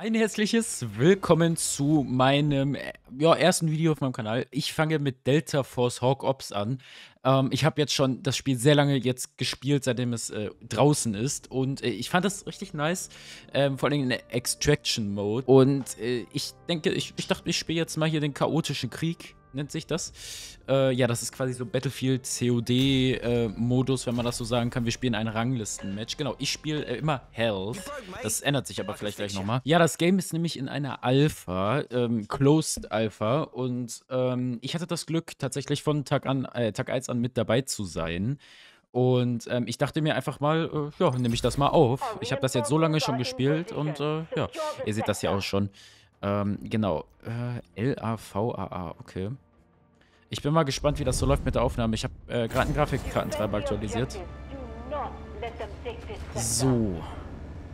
Ein herzliches Willkommen zu meinem ja, ersten Video auf meinem Kanal. Ich fange mit Delta Force Hawk Ops an. Ähm, ich habe jetzt schon das Spiel sehr lange jetzt gespielt, seitdem es äh, draußen ist. Und äh, ich fand das richtig nice. Ähm, vor allem in der Extraction Mode. Und äh, ich denke, ich, ich dachte, ich spiele jetzt mal hier den chaotischen Krieg nennt sich das. Äh, ja, das ist quasi so Battlefield COD-Modus, äh, wenn man das so sagen kann. Wir spielen ein Ranglisten-Match. Genau, ich spiele äh, immer Health. Das ändert sich aber vielleicht gleich nochmal. Ja, das Game ist nämlich in einer Alpha, ähm, Closed Alpha. Und ähm, ich hatte das Glück, tatsächlich von Tag, an, äh, Tag 1 an mit dabei zu sein. Und ähm, ich dachte mir einfach mal, äh, ja, nehme ich das mal auf. Ich habe das jetzt so lange schon gespielt und äh, ja, ihr seht das ja auch schon. Ähm, genau. Äh, L-A-V-A-A, okay. Ich bin mal gespannt, wie das so läuft mit der Aufnahme. Ich habe äh, gerade einen Grafikkartentreiber aktualisiert. So.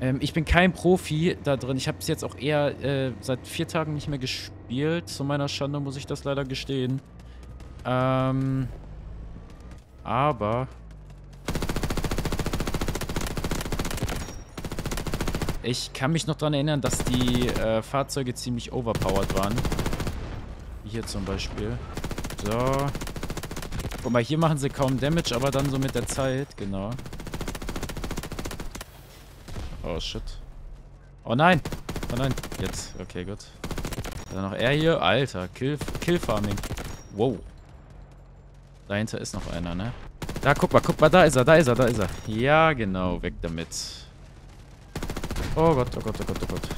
Ähm, ich bin kein Profi da drin. Ich habe es jetzt auch eher äh, seit vier Tagen nicht mehr gespielt. Zu meiner Schande muss ich das leider gestehen. Ähm. Aber Ich kann mich noch daran erinnern, dass die äh, Fahrzeuge ziemlich overpowered waren. Hier zum Beispiel. So. Guck mal, hier machen sie kaum Damage, aber dann so mit der Zeit, genau. Oh, shit. Oh nein! Oh nein, jetzt. Okay, gut. Dann noch er hier. Alter, Kill, Kill Farming. Wow. Dahinter ist noch einer, ne? Da, guck mal, guck mal, da ist er, da ist er, da ist er. Ja, genau, weg damit. Oh Gott, oh Gott, oh Gott, oh Gott.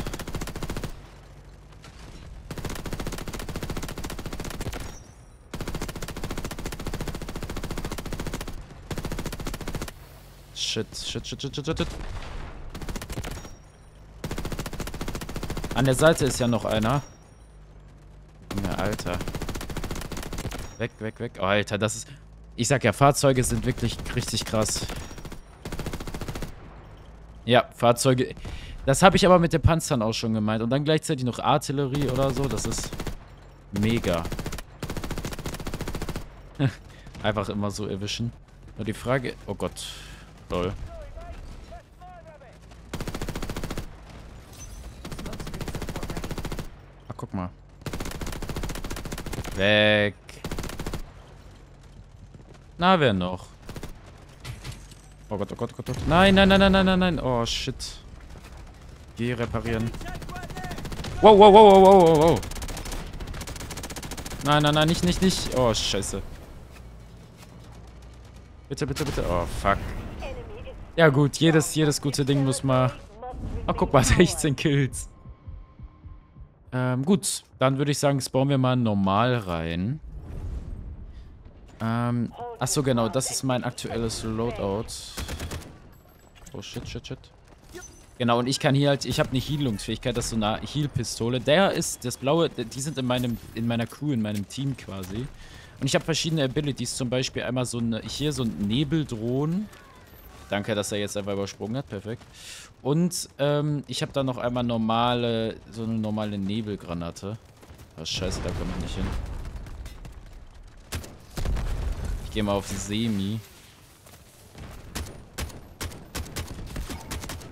Shit, shit, shit, shit, shit, shit. An der Seite ist ja noch einer. Junge, Alter. Weg, weg, weg. Oh, Alter, das ist... Ich sag ja, Fahrzeuge sind wirklich richtig krass. Ja, Fahrzeuge... Das habe ich aber mit den Panzern auch schon gemeint. Und dann gleichzeitig noch Artillerie oder so. Das ist mega. Einfach immer so erwischen. Nur die Frage... Oh Gott. Lol. Ach, guck mal. Weg. Na, wer noch? Oh Gott, oh Gott, oh Gott. Nein, nein, nein, nein, nein, nein, nein. Oh, shit. Geh reparieren. Wow, wow, wow, wow, wow, wow. Nein, nein, nein, nicht, nicht, nicht. Oh, scheiße. Bitte, bitte, bitte. Oh, fuck. Ja gut, jedes, jedes gute Ding muss mal... Ach, guck mal, 16 Kills. Ähm, gut. Dann würde ich sagen, spawnen wir mal normal rein. Ähm, achso, genau. Das ist mein aktuelles Loadout. Oh, shit, shit, shit. Genau, und ich kann hier halt, ich habe eine Healungsfähigkeit, das ist so eine Heal-Pistole. Der ist, das blaue, die sind in meinem, in meiner Crew, in meinem Team quasi. Und ich habe verschiedene Abilities, zum Beispiel einmal so eine, hier so ein Nebeldrohnen. Danke, dass er jetzt einfach übersprungen hat, perfekt. Und ähm, ich habe da noch einmal normale, so eine normale Nebelgranate. Oh, scheiße, da komme ich nicht hin. Ich gehe mal auf Semi.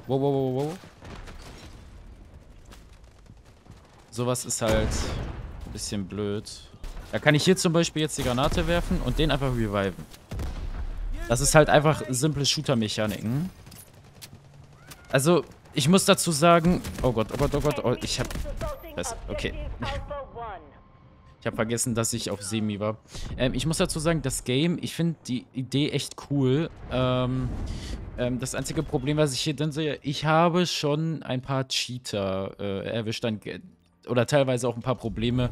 Wow, wow, wow, wow. Sowas ist halt ein bisschen blöd. Da kann ich hier zum Beispiel jetzt die Granate werfen und den einfach reviven. Das ist halt einfach simple Shooter-Mechaniken. Also, ich muss dazu sagen... Oh Gott, oh Gott, oh Gott, oh, ich hab... Das, okay. Ich habe vergessen, dass ich auf Semi war. Ähm, ich muss dazu sagen, das Game, ich finde die Idee echt cool. Ähm, ähm, das einzige Problem, was ich hier drin sehe, ich habe schon ein paar Cheater äh, erwischt. Dann, oder teilweise auch ein paar Probleme.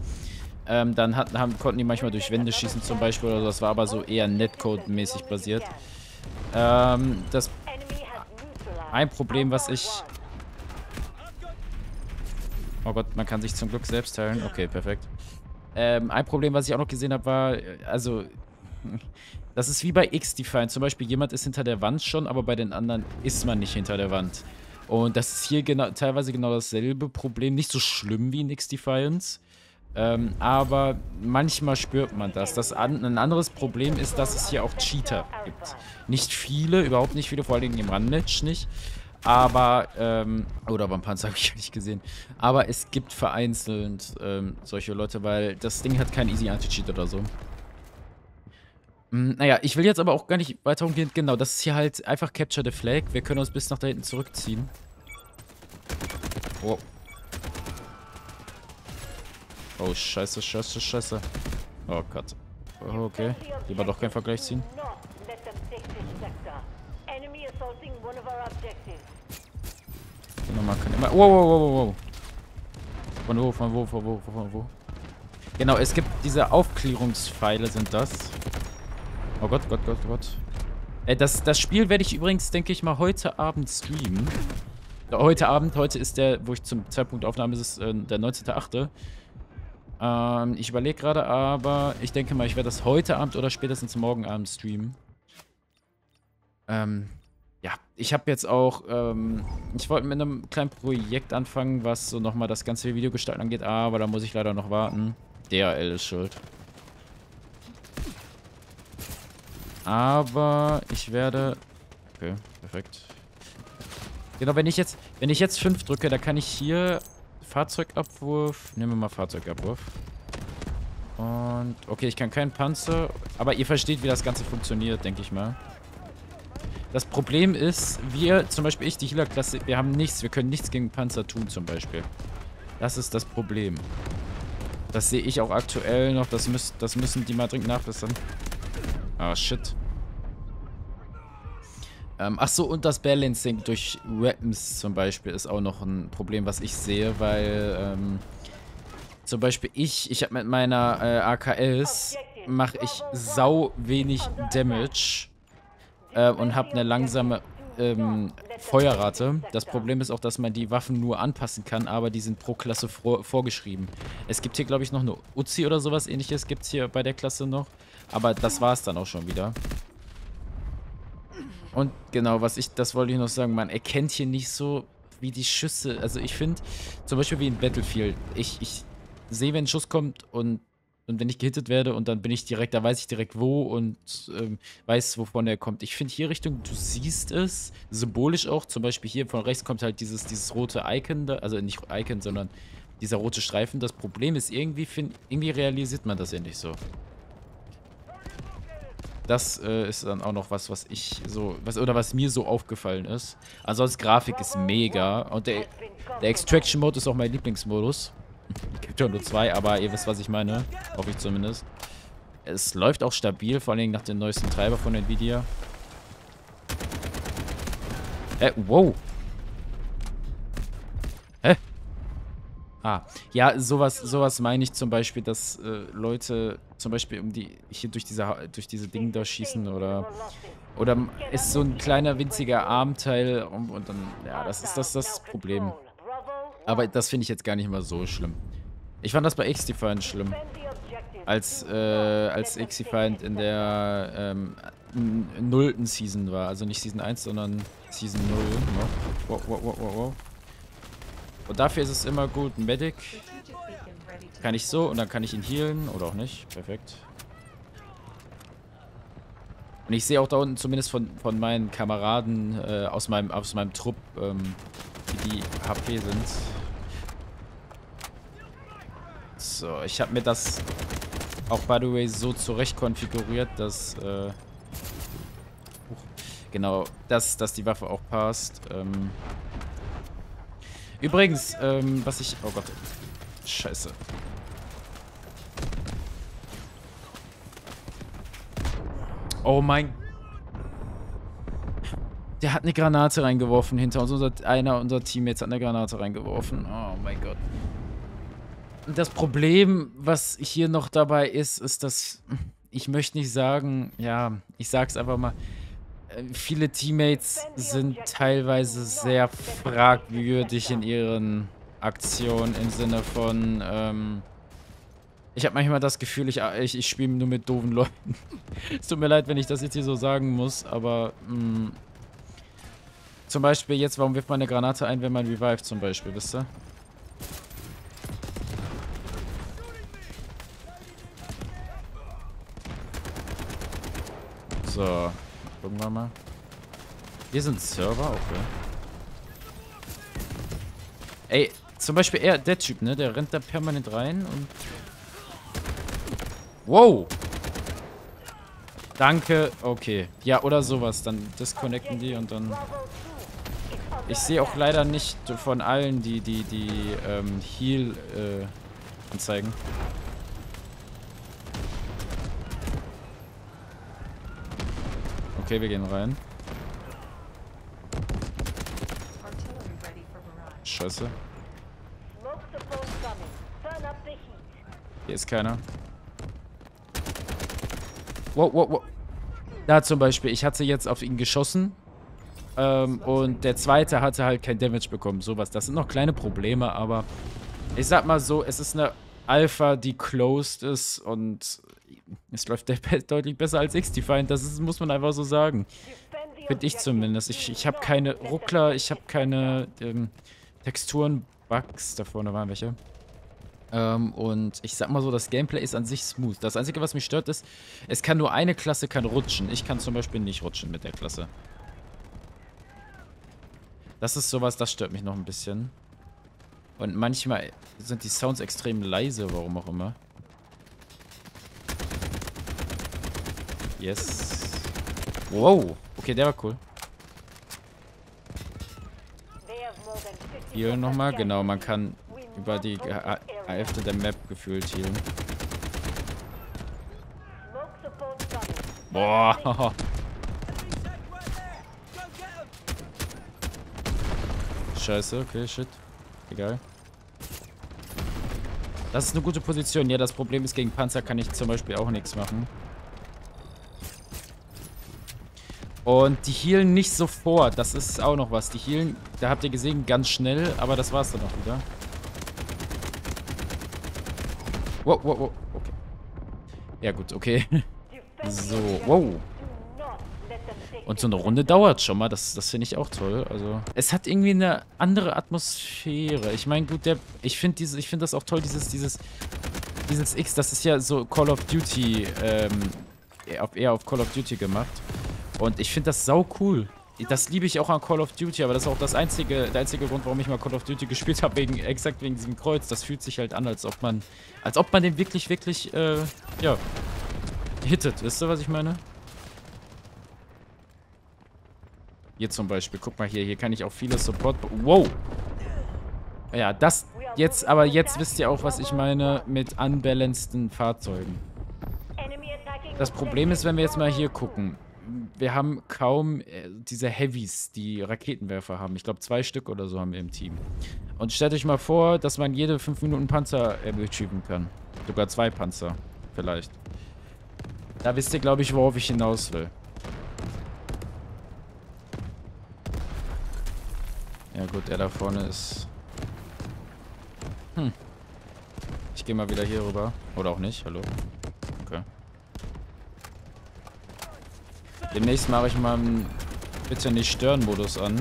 Ähm, dann hatten, haben, konnten die manchmal durch Wände schießen zum Beispiel. Oder das war aber so eher Netcode-mäßig basiert. Ähm, das... Ein Problem, was ich... Oh Gott, man kann sich zum Glück selbst teilen. Okay, perfekt. Ähm, ein Problem, was ich auch noch gesehen habe, war, also, das ist wie bei X-Define. Zum Beispiel, jemand ist hinter der Wand schon, aber bei den anderen ist man nicht hinter der Wand. Und das ist hier genau, teilweise genau dasselbe Problem. Nicht so schlimm wie in X-Defiance. Ähm, aber manchmal spürt man das. das an, ein anderes Problem ist, dass es hier auch Cheater gibt. Nicht viele, überhaupt nicht viele, vor Dingen im Run-Match nicht. Aber, ähm, oder beim Panzer habe ich nicht gesehen. Aber es gibt vereinzelt ähm, solche Leute, weil das Ding hat keinen Easy Anti-Cheat oder so. Hm, naja, ich will jetzt aber auch gar nicht weiter umgehen. Genau, das ist hier halt einfach Capture the Flag. Wir können uns bis nach da hinten zurückziehen. Oh. Oh, scheiße, scheiße, scheiße. Oh Gott. Okay. Lieber doch keinen Vergleich ziehen. Nochmal kann immer. Wow, wow, wow, wow. Von wo, von wo, von wo, von wo? Genau, es gibt diese Aufklärungspfeile, sind das. Oh Gott, Gott, Gott, Gott. Äh, das, das Spiel werde ich übrigens, denke ich mal, heute Abend streamen. Heute Abend, heute ist der, wo ich zum Zeitpunkt Aufnahme ist, es äh, der 19.8. Ähm, ich überlege gerade, aber ich denke mal, ich werde das heute Abend oder spätestens morgen Abend streamen. Ähm, ja, ich habe jetzt auch, ähm, ich wollte mit einem kleinen Projekt anfangen, was so nochmal das ganze Videogestalten angeht, aber da muss ich leider noch warten. DHL ist schuld. Aber ich werde... Okay, perfekt. Genau, wenn ich jetzt, wenn ich jetzt 5 drücke, da kann ich hier Fahrzeugabwurf. Nehmen wir mal Fahrzeugabwurf. Und, okay, ich kann keinen Panzer. Aber ihr versteht, wie das Ganze funktioniert, denke ich mal. Das Problem ist, wir, zum Beispiel ich, die Healer-Klasse, wir haben nichts, wir können nichts gegen Panzer tun zum Beispiel. Das ist das Problem. Das sehe ich auch aktuell noch, das, müß, das müssen die mal dringend nachbessern. Ah, shit. Ähm, ach so, und das Balancing durch Weapons zum Beispiel ist auch noch ein Problem, was ich sehe, weil, ähm, zum Beispiel ich, ich habe mit meiner äh, AKS, mache ich sau wenig Damage äh, und habe eine langsame ähm, Feuerrate. Das Problem ist auch, dass man die Waffen nur anpassen kann, aber die sind pro Klasse vor, vorgeschrieben. Es gibt hier, glaube ich, noch eine Uzi oder sowas ähnliches gibt es hier bei der Klasse noch. Aber das war es dann auch schon wieder. Und genau, was ich, das wollte ich noch sagen, man erkennt hier nicht so, wie die Schüsse, also ich finde, zum Beispiel wie in Battlefield, ich, ich sehe, wenn ein Schuss kommt und und wenn ich gehittet werde und dann bin ich direkt, da weiß ich direkt wo und ähm, weiß, wovon er kommt. Ich finde hier Richtung, du siehst es, symbolisch auch, zum Beispiel hier von rechts kommt halt dieses, dieses rote Icon, da, also nicht Icon, sondern dieser rote Streifen. Das Problem ist, irgendwie, find, irgendwie realisiert man das ja nicht so. Das äh, ist dann auch noch was, was ich so, was oder was mir so aufgefallen ist. Ansonsten Grafik ist mega und der, der Extraction Mode ist auch mein Lieblingsmodus. Gibt ja nur zwei, aber ihr wisst, was ich meine. Hoffe ich zumindest. Es läuft auch stabil, vor allem nach dem neuesten Treiber von Nvidia. Hä? Wow. Hä? Ah, ja, sowas, sowas meine ich zum Beispiel, dass äh, Leute zum Beispiel um die hier durch diese durch diese Dinge da schießen oder oder ist so ein kleiner winziger Armteil und, und dann ja, das ist das das Problem. Aber das finde ich jetzt gar nicht mal so schlimm. Ich fand das bei X-Defiant schlimm. Als, äh, als X-Defiant in der ähm, nullten Season war. Also nicht Season 1, sondern Season 0 noch. Wow, wow, wow, wow, wow. Und dafür ist es immer gut, ein Medic. Kann ich so und dann kann ich ihn healen oder auch nicht. Perfekt. Und ich sehe auch da unten zumindest von, von meinen Kameraden äh, aus, meinem, aus meinem Trupp, ähm, wie die HP sind. So, ich habe mir das auch, by the way, so zurecht konfiguriert, dass, äh, genau, dass, dass die Waffe auch passt. Ähm, übrigens, ähm, was ich, oh Gott, scheiße. Oh mein der hat eine Granate reingeworfen hinter uns. Unser, einer unserer Teammates hat eine Granate reingeworfen. Oh mein Gott. Das Problem, was hier noch dabei ist, ist, dass ich möchte nicht sagen, ja, ich sag's einfach mal, äh, viele Teammates sind teilweise sehr fragwürdig in ihren Aktionen im Sinne von, ähm, ich habe manchmal das Gefühl, ich, ich, ich spiele nur mit doofen Leuten. es tut mir leid, wenn ich das jetzt hier so sagen muss, aber mh, mm, zum Beispiel jetzt, warum wirft man eine Granate ein, wenn man revived zum Beispiel, wisst ihr? So, gucken wir mal. Hier sind Server, okay. Ey, zum Beispiel er, der Typ, ne? Der rennt da permanent rein und... Wow! Danke. Okay. Ja, oder sowas. Dann disconnecten die und dann... Ich sehe auch leider nicht von allen die, die, die ähm, Heal-Anzeigen. Äh, okay, wir gehen rein. Scheiße. Hier ist keiner. Wow, wow, wow. Da zum Beispiel, ich hatte jetzt auf ihn geschossen. Ähm, und der zweite hatte halt kein Damage bekommen. Sowas. Das sind noch kleine Probleme, aber ich sag mal so, es ist eine Alpha, die closed ist und es läuft deutlich besser als X-Defined. Das ist, muss man einfach so sagen. Finde ich zumindest. Ich, ich habe keine Ruckler, ich habe keine ähm, Texturen, Bugs. Da vorne waren welche. Ähm, und ich sag mal so, das Gameplay ist an sich smooth. Das Einzige, was mich stört, ist, es kann nur eine Klasse kann rutschen. Ich kann zum Beispiel nicht rutschen mit der Klasse. Das ist sowas, das stört mich noch ein bisschen. Und manchmal sind die Sounds extrem leise, warum auch immer. Yes. Wow. Okay, der war cool. Hier nochmal, genau, man kann über die Hälfte der Map gefühlt healen. Boah. Scheiße, okay, shit. Egal. Das ist eine gute Position. Ja, das Problem ist, gegen Panzer kann ich zum Beispiel auch nichts machen. Und die healen nicht sofort. Das ist auch noch was. Die healen, da habt ihr gesehen, ganz schnell. Aber das war's dann auch wieder. Wow, wow, wow. Okay. Ja gut, okay. So, wow. Und so eine Runde dauert schon mal. Das, das finde ich auch toll. Also, es hat irgendwie eine andere Atmosphäre. Ich meine, gut, der, ich finde diese, das auch toll, dieses, dieses, dieses X, das ist ja so Call of Duty, ähm, eher auf Call of Duty gemacht. Und ich finde das sau cool. Das liebe ich auch an Call of Duty, aber das ist auch das einzige, der einzige Grund, warum ich mal Call of Duty gespielt habe, wegen, exakt wegen diesem Kreuz. Das fühlt sich halt an, als ob man, als ob man den wirklich, wirklich, äh, ja, hittet. Wisst ihr, was ich meine? Hier zum Beispiel, guck mal hier, hier kann ich auch viele Support... Wow! Ja, das jetzt, aber jetzt wisst ihr auch, was ich meine mit unbalanceden Fahrzeugen. Das Problem ist, wenn wir jetzt mal hier gucken wir haben kaum äh, diese Heavies, die Raketenwerfer haben. Ich glaube, zwei Stück oder so haben wir im Team. Und stellt euch mal vor, dass man jede 5 Minuten Panzer äh, retrieven kann. Sogar zwei Panzer, vielleicht. Da wisst ihr, glaube ich, worauf ich hinaus will. Ja gut, der da vorne ist... Hm. Ich gehe mal wieder hier rüber. Oder auch nicht, hallo. Okay. Demnächst mache ich mal einen Bitte nicht stören Modus an.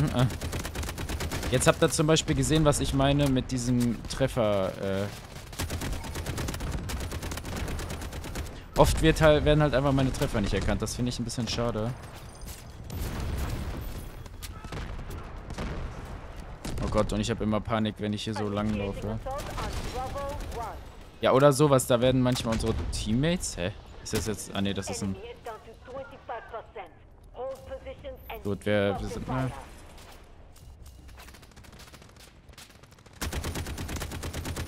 Jetzt habt ihr zum Beispiel gesehen, was ich meine mit diesem Treffer. Äh Oft wird halt, werden halt einfach meine Treffer nicht erkannt. Das finde ich ein bisschen schade. Oh Gott, und ich habe immer Panik, wenn ich hier so lang laufe. Ja, oder sowas. Da werden manchmal unsere Teammates... Hä? Ist das jetzt... Ah, ne, das ist ein... Gut, wir, wir sind mal.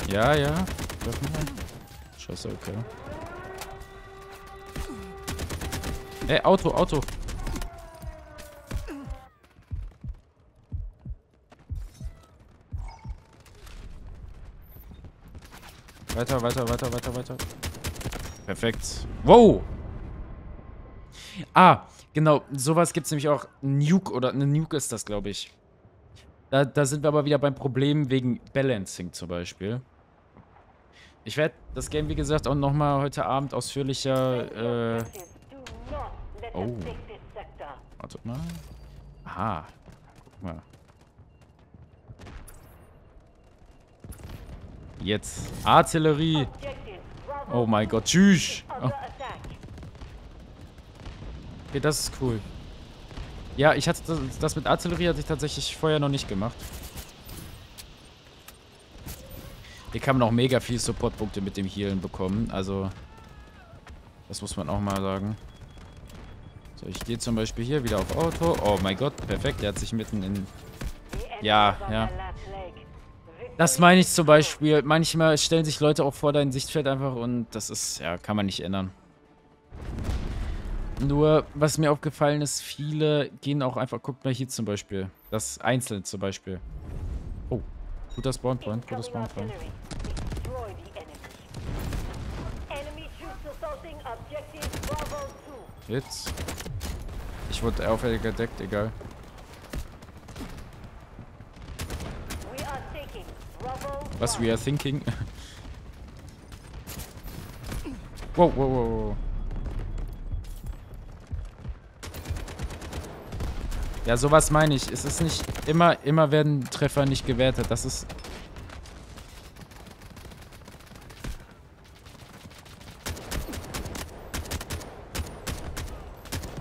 Ja, ja. Scheiße, okay. Ey, Auto, Auto. Weiter, weiter, weiter, weiter, weiter. Perfekt. Wow! Ah, Genau, sowas gibt es nämlich auch. Nuke oder eine Nuke ist das, glaube ich. Da, da sind wir aber wieder beim Problem wegen Balancing zum Beispiel. Ich werde das Game, wie gesagt, auch nochmal heute Abend ausführlicher... Äh oh. Wartet mal. Aha. Guck mal. Jetzt. Artillerie. Oh mein Gott. Tschüss. Oh. Okay, das ist cool. Ja, ich hatte das, das mit Artillerie hatte ich tatsächlich vorher noch nicht gemacht. Hier kann man auch mega viel Supportpunkte mit dem Healen bekommen. Also, das muss man auch mal sagen. So, ich gehe zum Beispiel hier wieder auf Auto. Oh mein Gott, perfekt. Der hat sich mitten in... Ja, ja. Das meine ich zum Beispiel. Manchmal stellen sich Leute auch vor dein Sichtfeld einfach und das ist, ja, kann man nicht ändern. Nur, was mir aufgefallen ist, viele gehen auch einfach, guckt mal hier zum Beispiel, das Einzelne zum Beispiel. Oh, guter Spawnpoint, guter Spawnpoint. Jetzt. Ich wurde auffällig gedeckt, egal. Was we are thinking. wow, wow, wow, wow. Ja, sowas meine ich. Es ist nicht immer, immer werden Treffer nicht gewertet. Das ist.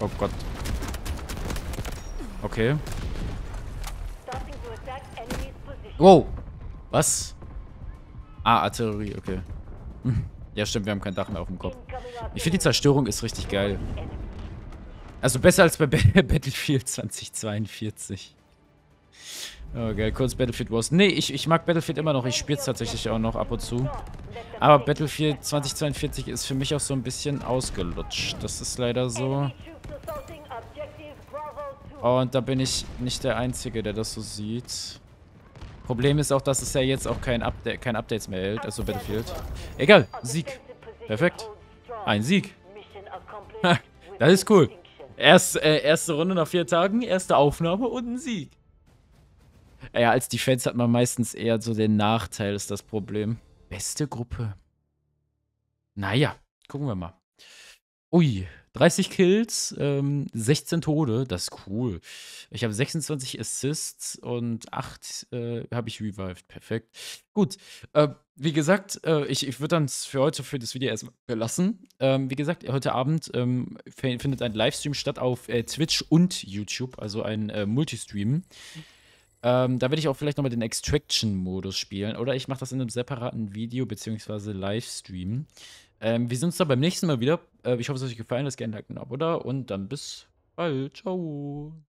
Oh Gott. Okay. Wow. Was? Ah, Artillerie, okay. Ja, stimmt, wir haben kein Dach mehr auf dem Kopf. Ich finde, die Zerstörung ist richtig geil. Also besser als bei Battlefield 2042. Oh, geil. Kurz Battlefield Wars. Nee, ich, ich mag Battlefield immer noch. Ich spiele es tatsächlich auch noch ab und zu. Aber Battlefield 2042 ist für mich auch so ein bisschen ausgelutscht. Das ist leider so. Und da bin ich nicht der Einzige, der das so sieht. Problem ist auch, dass es ja jetzt auch kein, Upda kein Updates mehr hält, also Battlefield. Egal, Sieg. Perfekt. Ein Sieg. das ist cool. Erst, äh, erste Runde nach vier Tagen, erste Aufnahme und ein Sieg. Ja, als Defense hat man meistens eher so den Nachteil, ist das Problem. Beste Gruppe. Naja, gucken wir mal. Ui, 30 Kills, ähm, 16 Tode, das ist cool. Ich habe 26 Assists und 8 äh, habe ich revived. Perfekt. Gut, äh, wie gesagt, äh, ich, ich würde dann für heute für das Video erstmal belassen. Ähm, wie gesagt, heute Abend ähm, findet ein Livestream statt auf äh, Twitch und YouTube, also ein äh, Multistream. Ähm, da werde ich auch vielleicht nochmal den Extraction-Modus spielen. Oder ich mache das in einem separaten Video bzw. Livestream. Ähm, wir sehen uns dann beim nächsten Mal wieder. Äh, ich hoffe, es hat euch gefallen. Lasst gerne ein Like und ein Abo da. Und dann bis bald. Ciao.